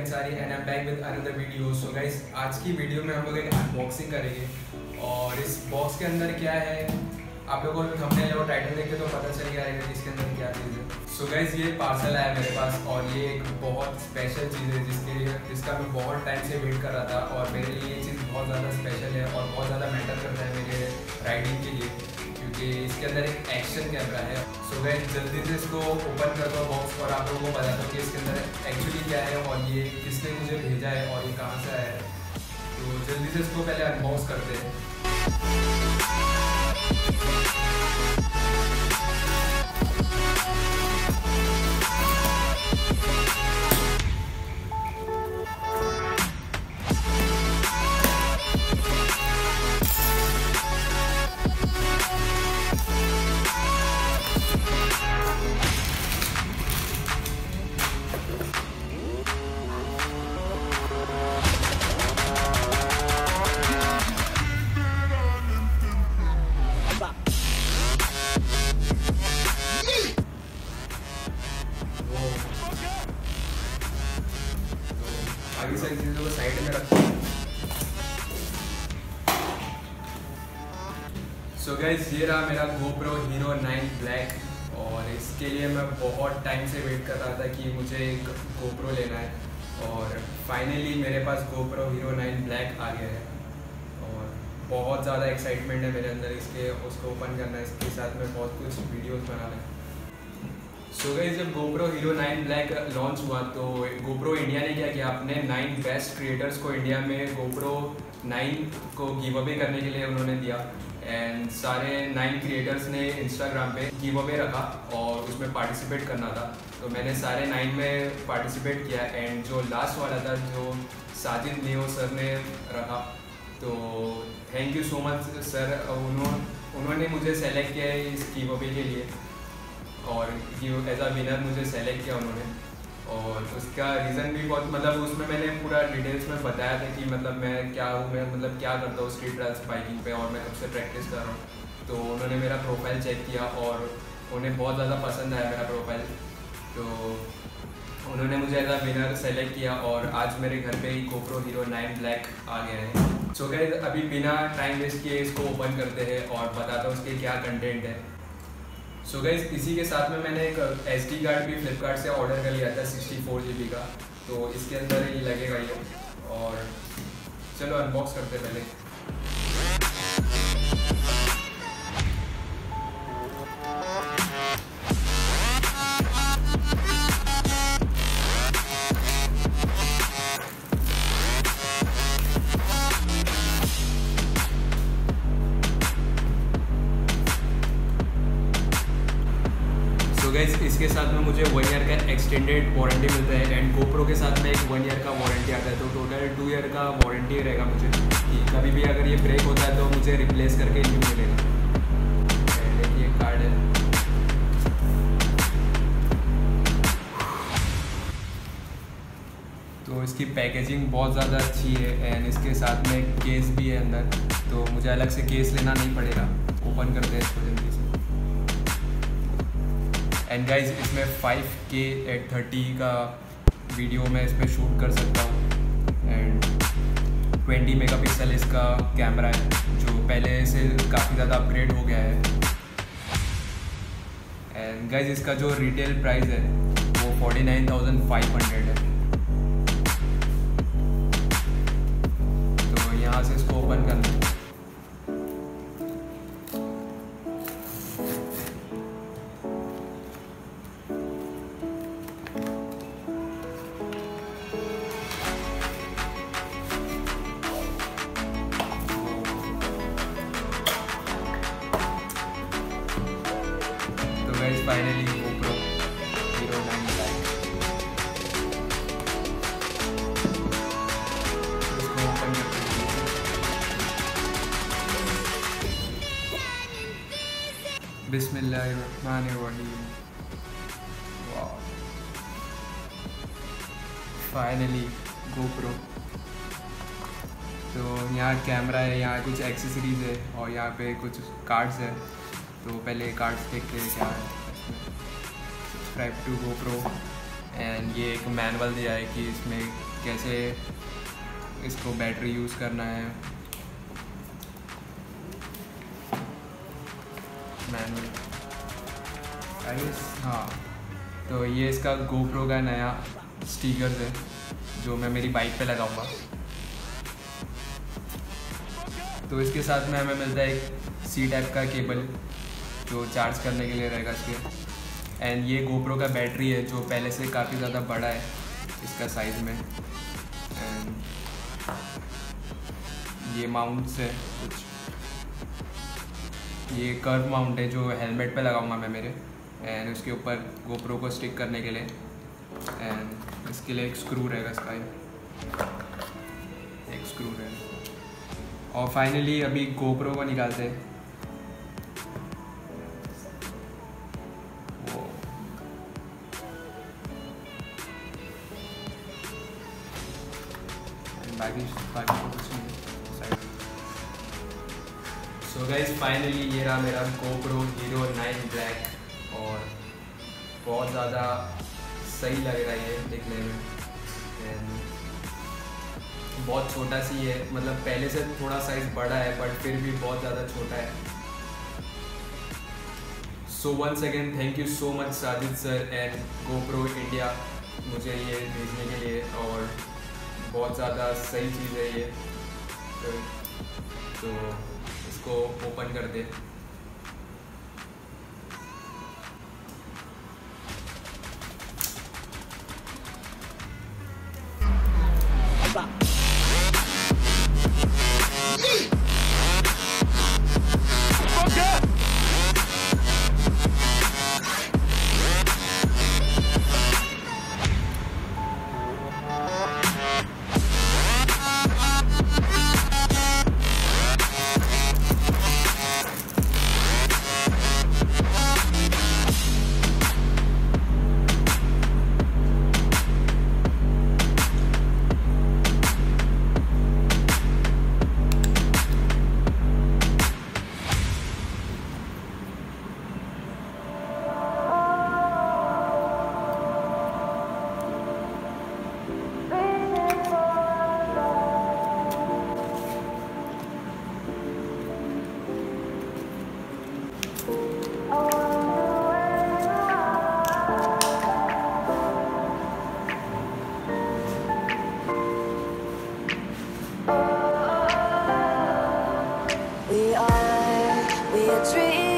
Ansari and I back with another video so guys आज की video में हम लोग एक अनबॉक्सिंग करेंगे। और इस बॉक्स के अंदर क्या है? आप लोगों को थंबनेल और टाइटल देख तो पता चल गया कि इसके अंदर क्या चीज़ है। सो so गाइस ये पार्सल आया मेरे पास और ये एक बहुत स्पेशल चीज़ है जिसके लिए, जिसका मैं बहुत टाइम से वेट कर रहा था और मेरे लिए ये चीज़ बहुत ज़्यादा स्पेशल है और बहुत ज़्यादा मैटर करता है मेरे राइडिंग के लिए। क्योंकि इसके अंदर एक एक्शन कैमरा है। सो so गाइस जल्दी से इसको ओपन कर दो बॉक्स आप लोगों को पता हूँ कि इसके अंदर एक्चुअली क्या है और ये किसने मुझे भेजा है और ये कहाँ से आया है। तो जल्दी से इसको पहले अनबॉक्स करते हैं। सो गाइज़ ये रहा मेरा GoPro Hero 9 ब्लैक और इसके लिए मैं बहुत टाइम से वेट कर रहा था कि मुझे एक GoPro लेना है और फाइनली मेरे पास GoPro Hero 9 ब्लैक आ गया है और बहुत ज़्यादा एक्साइटमेंट है मेरे अंदर इसके, उसको ओपन करना है, इसके साथ में बहुत कुछ वीडियोस बनाना है। सो गई जब GoPro Hero 9 ब्लैक लॉन्च हुआ तो GoPro इंडिया ने क्या किया? अपने नाइन बेस्ट क्रिएटर्स को इंडिया में GoPro 9 को गिव अवे करने के लिए उन्होंने दिया। एंड सारे नाइन क्रिएटर्स ने इंस्टाग्राम पे गिव अवे रखा और उसमें पार्टिसिपेट करना था। तो मैंने सारे नाइन में पार्टिसिपेट किया एंड जो लास्ट वाला था, जो साजिद लियो सर ने रखा। तो thank you so much sir उन्होंने उन्होंने मुझे सेलेक्ट किया है इस गिव अवे के लिए। और एज अ विनर मुझे सेलेक्ट किया उन्होंने। और उसका रीज़न भी बहुत मतलब उसमें मैंने पूरा डिटेल्स में बताया था कि मतलब मैं क्या हूँ, मैं मतलब क्या करता हूँ स्ट्रीट रेस बाइकिंग पे और मैं कब से प्रैक्टिस कर रहा हूँ। तो उन्होंने मेरा प्रोफ़ाइल चेक किया और उन्हें बहुत ज़्यादा पसंद आया मेरा प्रोफ़ाइल तो उन्होंने मुझे एज अ विनर सेलेक्ट किया और आज मेरे घर पे ही GoPro Hero 9 ब्लैक आ गया है। सो so अभी बिना टाइम वेस्ट किए इसको ओपन करते हैं और बताता हूँ उसके क्या कंटेंट है। सो so गई इसी के साथ में मैंने एक एस डी कार्ड भी फ्लिपकार्ट से ऑर्डर कर लिया था सिक्सटी फोर जी बी का। तो इसके अंदर ही लगेगा ये। और चलो अनबॉक्स करते पहले। इसके साथ में मुझे वन ईयर का एक्सटेंडेड वारंटी मिलता है एंड गोप्रो के साथ में एक वन ईयर का वारंटी आता है। तो टोटल टू ईयर का वारंटी रहेगा मुझे। कि कभी भी अगर ये ब्रेक होता है तो मुझे रिप्लेस करके न्यू मिलेगा ये कार्ड है। तो इसकी पैकेजिंग बहुत ज़्यादा अच्छी है एंड इसके साथ में केस भी है अंदर। तो मुझे अलग से केस लेना नहीं पड़ेगा। ओपन करते हैं इसको जल्दी से। एंड गाइज़ इसमें फाइव के एट थर्टी का वीडियो मैं इसमें शूट कर सकता हूँ. एंड 20 मेगापिक्सल इसका कैमरा है जो पहले से काफ़ी ज़्यादा अपग्रेड हो गया है. एंड गाइज़ इसका जो रिटेल प्राइस है वो 49,500 है. तो यहाँ से इसको ओपन करना बिस्मिल्लाहिर्रहमानिर्रहीम फाइनली GoPro. तो यहाँ कैमरा है, यहाँ कुछ एक्सेसरीज है और यहाँ पे कुछ कार्ड्स है। तो पहले कार्ड्स देखते हैं क्या है। सब्सक्राइब टू GoPro एंड ये एक मैनुअल दिया है कि इसमें कैसे इसको बैटरी यूज़ करना है। मैनुअल। हाँ। तो ये इसका गोप्रो का नया स्टीकर है, जो मैं मेरी बाइक पे लगाऊँगा। तो इसके साथ में हमें मिलता है एक सी टाइप का केबल जो चार्ज करने के लिए रहेगा इसके। एंड ये गोप्रो का बैटरी है, जो पहले से काफ़ी ज़्यादा बड़ा है इसका साइज़ में। एंड ये माउंट्स है, कुछ। ये कर्व माउंट है जो हेलमेट पे लगाऊँगा मैं मेरे। एंड उसके ऊपर गोप्रो को स्टिक करने के लिए। एंड इसके लिए एक स्क्रू रहेगा इसका एक स्क्रू रहेगा। और फाइनली अभी गोप्रो को निकालते हैं बाकी बाकी तो कुछ नहीं सो गाइज़ फाइनली ये रहा मेरा गोप्रो हीरो नाइन ब्लैक और बहुत ज़्यादा सही लग रहा है ये दिखने में। बहुत छोटा सी है मतलब पहले से थोड़ा साइज़ बड़ा है बट फिर भी बहुत ज़्यादा छोटा है। So once again thank you so much Sajid sir and GoPro India मुझे ये भेजने के लिए और बहुत ज़्यादा सही चीज़ है ये। तो, तो इसको ओपन कर दे। a dream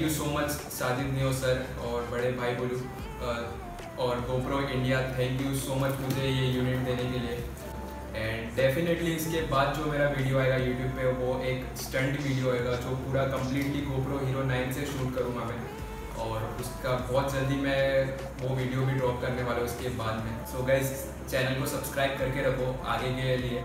साजिद नियो सर और बड़े भाई बोलू और GoPro India thank you so much मुझे ये यूनिट देने के लिए। एंड डेफिनेटली इसके बाद जो मेरा वीडियो आएगा यूट्यूब पे, वो एक स्टंट वीडियो आएगा, जो पूरा कम्प्लीटली गोप्रो हीरो नाइन से शूट करूँगा मैं। और उसका बहुत जल्दी मैं वो वीडियो भी ड्रॉप करने वाला हूँ उसके बाद में। सो so गैस चैनल को सब्सक्राइब करके रखो आगे के लिए।